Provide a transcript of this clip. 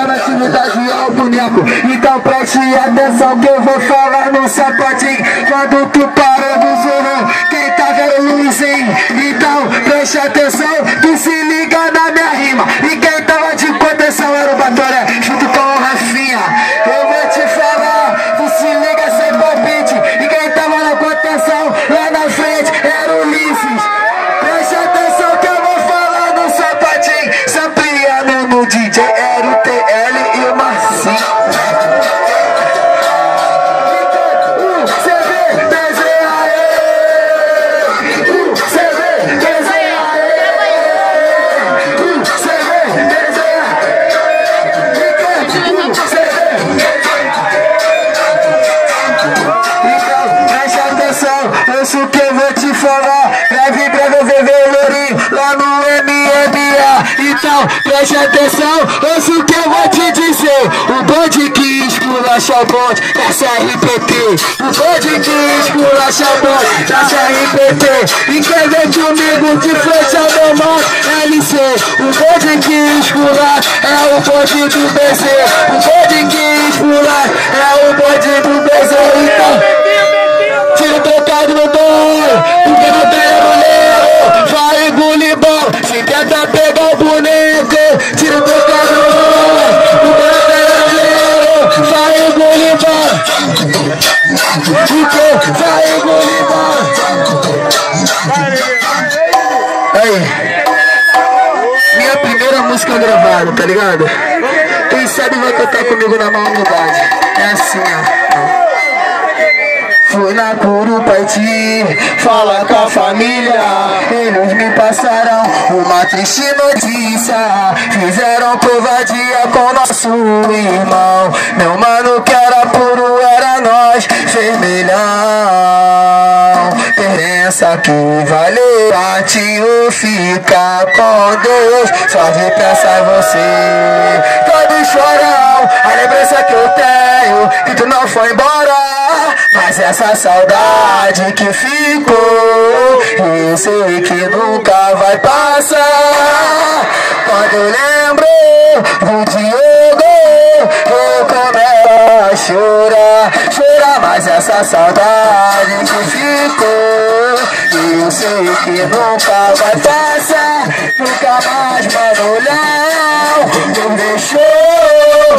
tá na atividade ó o boneco. Então preste atenção que eu vou falar no sapatinho. Quando tu para no zorro, quem tá vendo luzinho Então preste atenção, tu se liga na minha rima falar. Breve, breve eu vou ver Lourinho lá no MMA. Então, preste atenção, ouça o que eu vou te dizer. O bonde que esculacha o bonde da CRPT. O bonde que esculacha o bonde da CRPT. E quem vem comigo de frente ao meu LC. O bonde que esculacha é o bonde do BC. O bonde que esculacha é o bonde do BC. Aí. Minha primeira música gravada, tá ligado? Quem sabe vai cantar comigo na mão humildade. É assim, ó. Fui na Curupaiti, fala com a família. Eles me passaram uma triste notícia. Fizeram covardia com nosso irmão. Meu mano que Pensa que valeu ou fica com Deus. Só de pensar em você Todo chorão. A lembrança que eu tenho Que tu não foi embora. Mas essa saudade que ficou Eu sei que nunca vai passar. Quando eu lembro do Diogo essa saudade que ficou Eu sei que nunca vai passar Nunca mais, Manolão Não deixou